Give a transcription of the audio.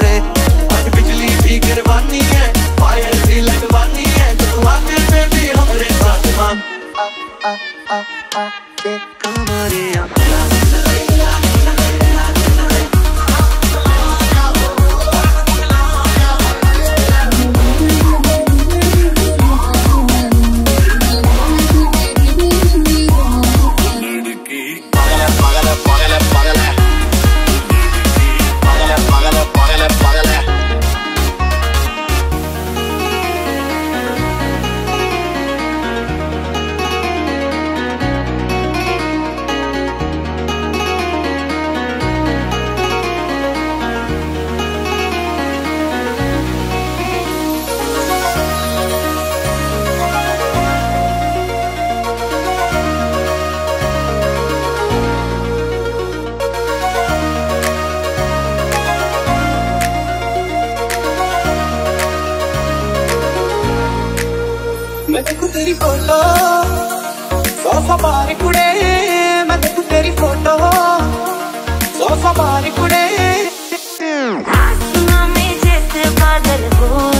करे। आज बिजली भी गिरवानी है, फायर भी लगवानी है तो आते पे भी हमारे साथ मांग आ आ आ आ देख मेरी मैं देखू तेरी फ़ोटो सोफा बार कुड़े, मैं तेरी फ़ोटो सोफा बार कुड़े। तो कर